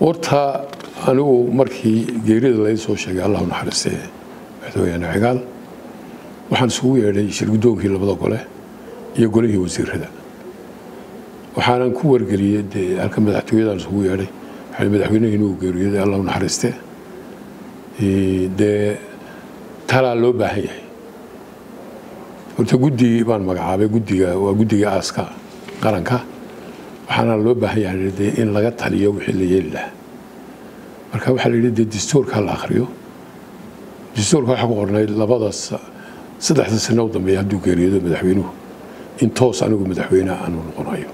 horta anigu markii geerida laga soo sheegay allah u naxariistee madaxweyne cigaal waxaan isugu yeedhay shirgudoonkii labada gole iyo golihii wasiirada waxaanan ku wargeliyey dee halka madaxtooyadaan isugu yeedhay waxaa madaxweynehi inuu geeriyooday allah u naxariiste dee talaa loo baahan yahay. Horta guddi baan magacaabay guddiga waa guddiga aaska qaranka waxaana loo baahan yahay dee in laga taliyo wixii la yeeli marka waxaa la yidhi dee dastuurka la akhriyo? Dastuurka waxaa ku qornayd labada saddexda sano u dambeeya hadduu geeriyoodo madaxweynuhu. In toos anigu madaxweyneha aanu noqonayo.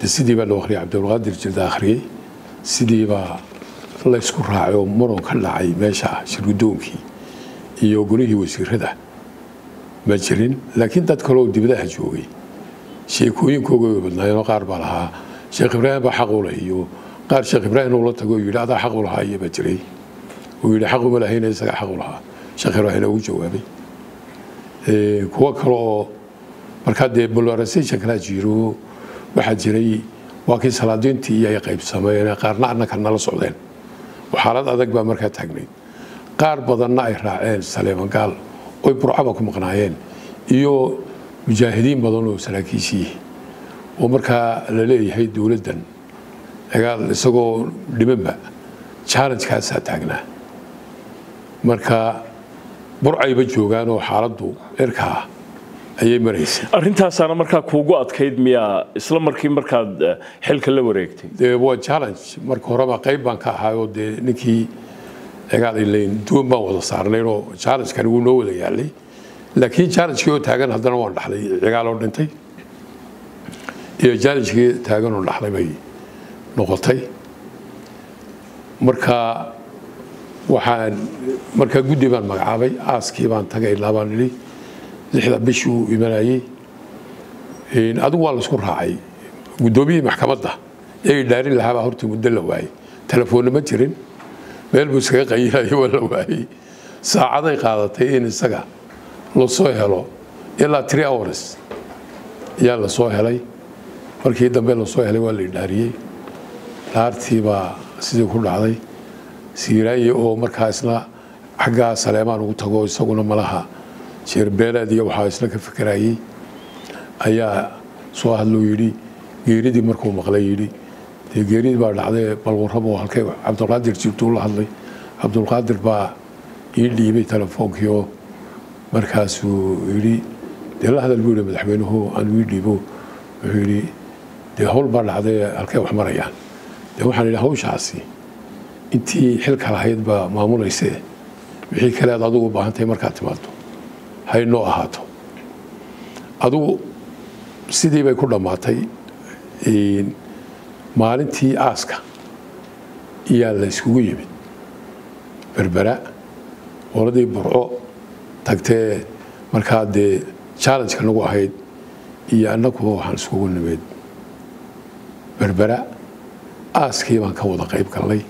De sidii baa loo akhriyay cabdulqaadir jirda akhriyey. Sidii baa la isku raacay oo muran ka dhacay meesha shirgudoonkii iyo golihii wasiirada ma jirin laakiin dad kaleoo dibadaha joogay sheekooyinkooga badnaayeenoo qaar baa lahaa sheekh ibraahim baa xaq u leh iyo qaar sheekh ibraahim uu la tago yidhi adaa xaq u lahaa iyo baa jiray. Uu yidhi xaq uma lahayna isagaa xaq u lahaa sheekh ibraahim ugu jawaabay kuwo kale oo markaa dee polarization kalaa jiro waxaa jiray waa kii salaadiintii iyo ay qaybsameen qaarna annaka nala socdeen. Xaalad adag baa markaa taagnayd. Qaar badanna ay raaceen saleeman gaal oy burcaba ku maqnaayeen iyo mujaahidiin badan oo saraakiishii oo markaa la leeyahay dowladdan cigaal isagoo dhimanba challengekaasaa taagnaa marka burcayba joogaan oo xaaladdu cirkaa ayay maraysa arintaasaana markaa kuugu adkayd miyaa isla markii markaad xilka la wareegtay dee waa challenge. marka horeba qayb baan ka ahaayoo dee ninkii cigaal ilayn duwan baan wada saarnaynoo challengekani wuu noo wada yaalay laakiin challengekii oo taagan haddana waan dhaxlay cigaal oo dhintay iyo challengekii taagan oo dhaxlay bay noqotay. Marka waxaan markaa guddi baan magacaabay aaskii baan tagay laabaan idhi lixda bishuu imanayey adigu waa la isku raacay. Guddoomiyihii maxkamadda iyagii dhaarin lahaabaa horta muddo la waayey telefoonna ma jirin meel buu iskaga qayilayo waa la waayey saacaday qaadatay in isaga la soo helo ilaa three hours. Ayaa la soo helay. Markii dambe la soo helay waa la idhaariyey. Dhaartii baa sidii ku dhacday. Siiraaye oo markaa isna xaggaa saleemaan ugu tago isaguna malaha sheerbeeleed iyo waxaa isna ka fekerayey ayaa soo hadloo yidhi geeridii markuu maqlay yidhi. Dee geeridii baa dhacday bal warramo halkay cabdulqaadir jirtuu la hadlay. Cabdulqaadir baa ii dhiibay telefoonkii oo markaasuu yidhi dee la hadal buu yidhi madaxweynuhu? Aan ii dhiibo. Wuxuu yidhi dee hawl baa dhacday halkay wax marayaan? Dee waxaan yidhi hawshaasi intii xilka lahayd baa maamulaysee. Wixii kale aad u baahantahay markaad timaado hay noo ahaato. Adigu sidii bay ku dhammaatay maalintii aaska iyaa la yskugu yimid. Berbera qoladii burco tagtee markaa dee challengeka nagu ahayd iyo annaguba waxaan iskugu nimid berbera aaskii baan ka wada qayb galnay